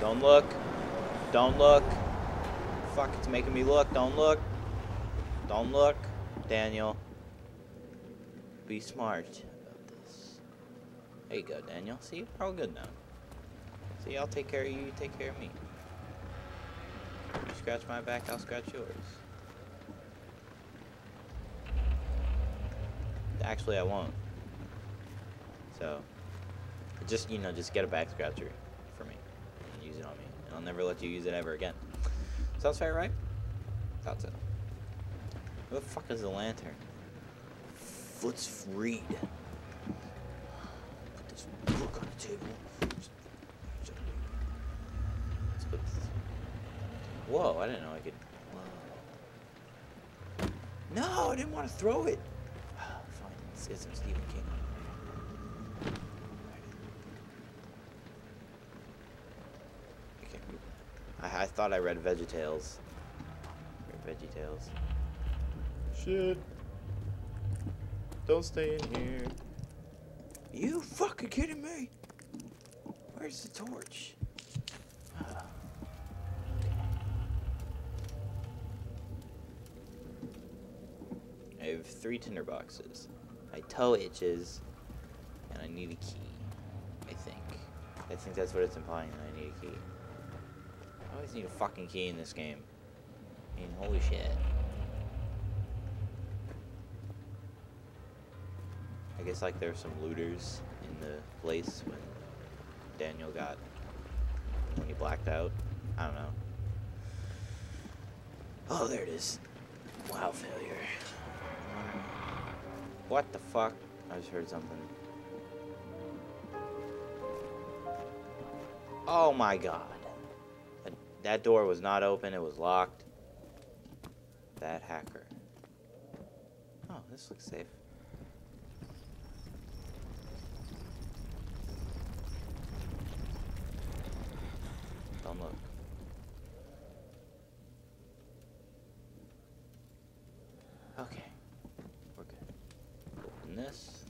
Don't look. Don't look. Fuck, it's making me look. Don't look. Don't look. Daniel. Be smart about this. There you go, Daniel. See, we're all good now. See, I'll take care of you, you take care of me. You scratch my back, I'll scratch yours. Actually, I won't. So, just, you know, just get a back scratcher for me and use it on me. And I'll never let you use it ever again. Sounds fair, right? Thought so. Who the fuck is the lantern? Foots Freed. Put this book on the table. Whoa, I didn't know I could. Whoa. No, I didn't want to throw it. Fine, let's Stephen King. Okay. I, I thought I read VeggieTales. Read VeggieTales. Shit. Don't stay in here. You fucking kidding me? Where's the torch? I have three tinder boxes. My toe itches, and I need a key. I think. I think that's what it's implying, that I need a key. I always need a fucking key in this game. I mean, holy shit. I guess like there were some looters in the place when Daniel got when he blacked out. I don't know. Oh, there it is. Wow, failure. What the fuck? I just heard something. Oh my god. That, door was not open, it was locked. That hacker. Oh, this looks safe. Don't look. Okay. We're good. Open this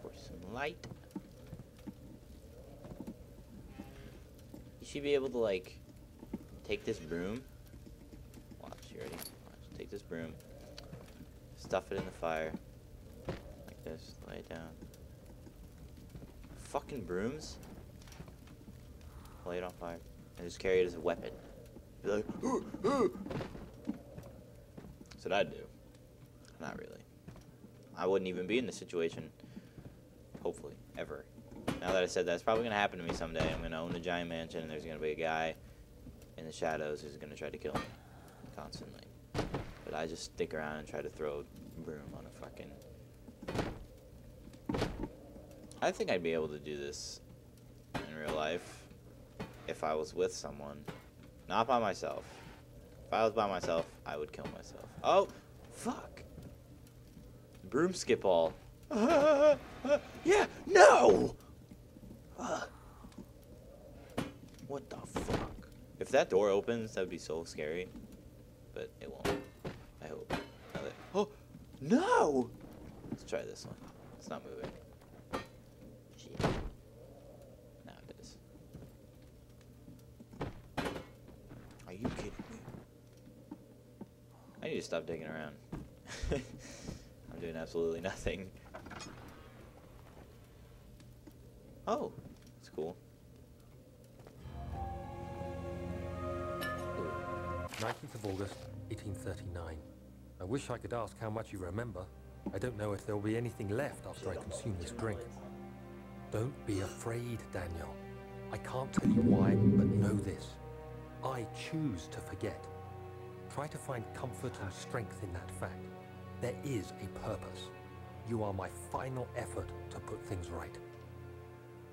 for some light. You should be able to like take this broom. Watch, you ready? Watch. Take this broom. Stuff it in the fire. Like this. Lay it down. Fucking brooms. Lay it on fire. And just carry it as a weapon. Be like, "Ooh, ooh." That's what I'd do. Not really. I wouldn't even be in this situation. Hopefully, ever. Now that I said that, it's probably gonna happen to me someday. I'm gonna own a giant mansion, and there's gonna be a guy in the shadows who's gonna try to kill me constantly. But I just stick around and try to throw a broom on a fucking. I think I'd be able to do this in real life if I was with someone, not by myself. If I was by myself, I would kill myself. Oh, fuck. Broom skip all. yeah, no! Uh, what the fuck? If that door opens, that would be so scary. But it won't. I hope. That- Oh, no! Let's try this one. It's not moving. Shit. Now it is. Are you kidding me? I need to stop digging around. I'm doing absolutely nothing. Oh, it's cool. 19th of August, 1839. I wish I could ask how much you remember. I don't know if there'll be anything left after I consume this drink. Don't be afraid, Daniel. I can't tell you why, but know this. I choose to forget. Try to find comfort and strength in that fact. There is a purpose. You are my final effort to put things right.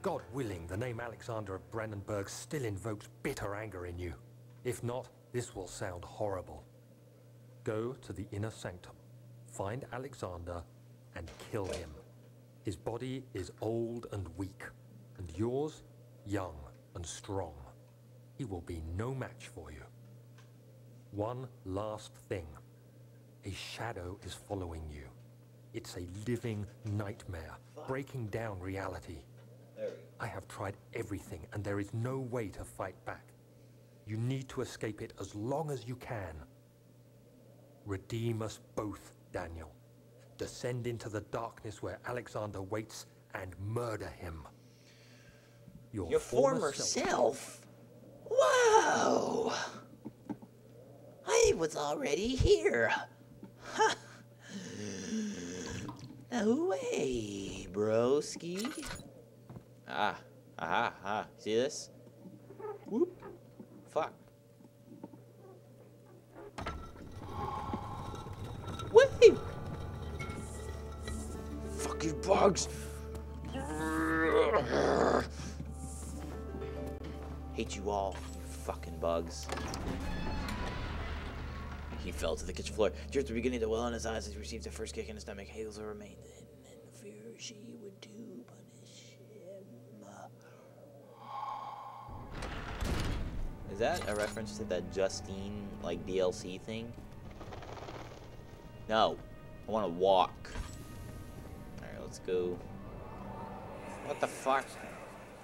God willing, the name Alexander of Brennenburg still invokes bitter anger in you. If not, this will sound horrible. Go to the inner sanctum, find Alexander, and kill him. His body is old and weak, and yours, young and strong. He will be no match for you. One last thing. A shadow is following you. It's a living nightmare, breaking down reality. There we go. I have tried everything, and there is no way to fight back. You need to escape it as long as you can. Redeem us both, Daniel. Descend into the darkness where Alexander waits and murder him. Your, Your former, former self. self? Wow! I was already here. no way, broski. Ah, aha, ah. See this? Whoop. Fuck. Wait! Fucking bugs! Hate you all, you fucking bugs. He fell to the kitchen floor. Tears were beginning to well in his eyes as he received the first kick in his stomach. Hazel remained hidden in fear she would do punish him. Is that a reference to that Justine, like, DLC thing? No. I want to walk. Alright, let's go. What the fuck?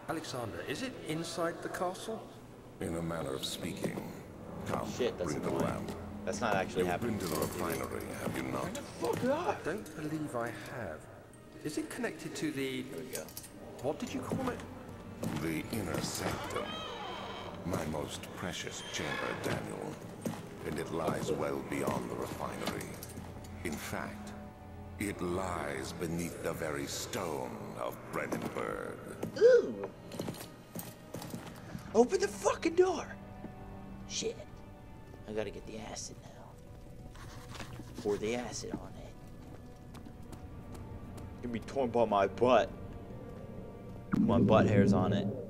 Alexander, is it inside the castle? In a manner of speaking. Come, Shit, that's bring the lamp. That's not actually You've happening. been to the refinery, have you not? Fuck up. I don't believe I have. Is it connected to the... There we go. What did you call it? The inner sanctum. My most precious chamber, Daniel. And it lies well beyond the refinery. In fact, it lies beneath the very stone of Brennenburg. Ooh! Open the fucking door! Shit. I gotta get the acid now. Pour the acid on it. Gonna be torn by my butt. My butt hairs on it.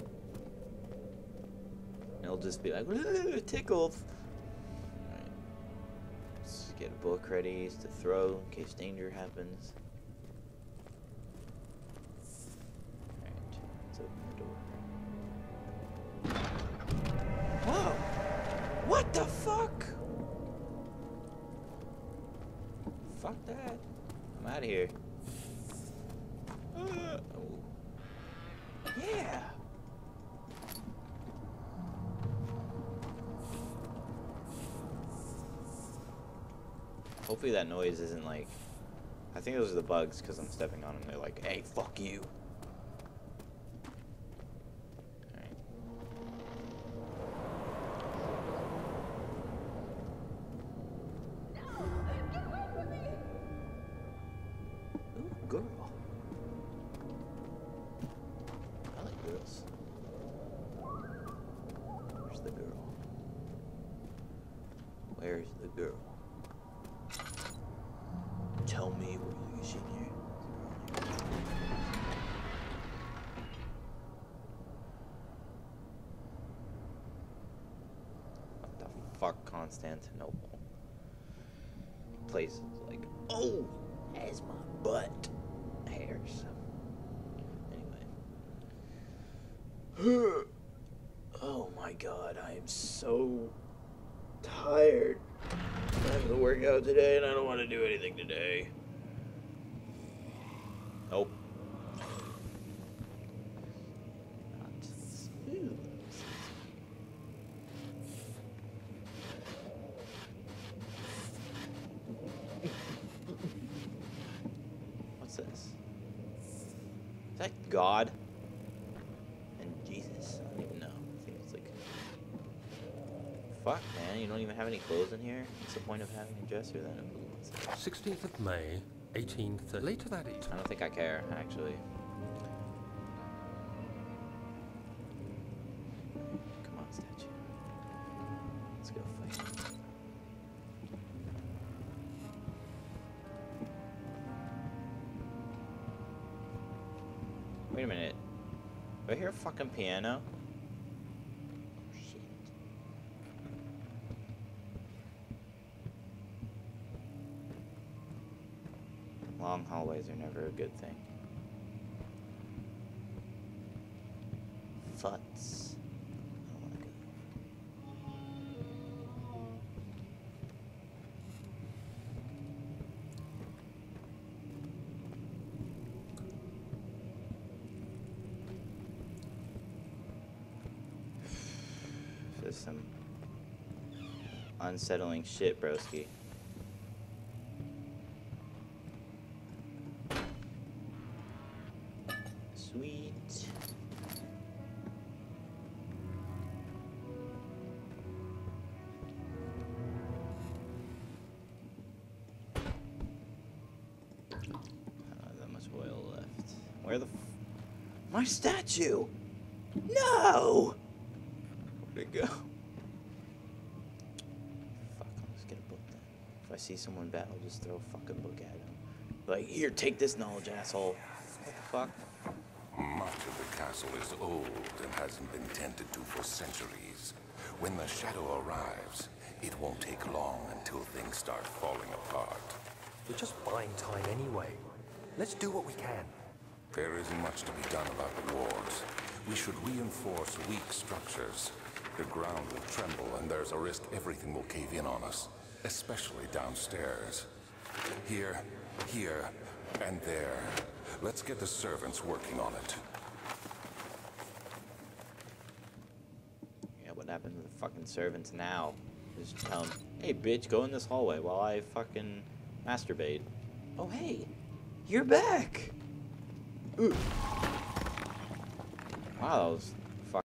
It'll just be like. Alright. Let's get a book ready to throw in case danger happens. Alright, let's open the door. Whoa! What the fuck? Fuck that. I'm out of here. Hopefully that noise isn't like... I think those are the bugs because I'm stepping on them. They're like, hey, fuck you. Constantinople. Places like, oh, as my butt hairs. Anyway. oh my god, I am so tired. I have to work out today and I don't want to do anything today. Nope. God and Jesus. I don't even know. I it's like, fuck, man. You don't even have any clothes in here. What's the point of having a dresser then? 16th of May, 1830. Later that evening. I don't think I care, actually. Wait a minute. Do I hear a fucking piano? Long hallways are never a good thing. Futs. some unsettling shit, broski. Sweet. Where the My statue! No! Where'd it go? Fuck, I'll just get a book then. If I see someone bad, I'll just throw a fucking book at him. Like, here, take this knowledge, asshole. What the fuck? Much of the castle is old and hasn't been tended to for centuries. When the shadow arrives, it won't take long until things start falling apart. We're just buying time anyway. Let's do what we can. There isn't much to be done about the wards. We should reinforce weak structures. The ground will tremble, and there's a risk everything will cave in on us, especially downstairs. Here, here, and there. Let's get the servants working on it. Yeah, what happened to the fucking servants now? Just tell them, hey, bitch, go in this hallway while I fucking masturbate. Oh, hey, you're back! Ooh. Wow, that was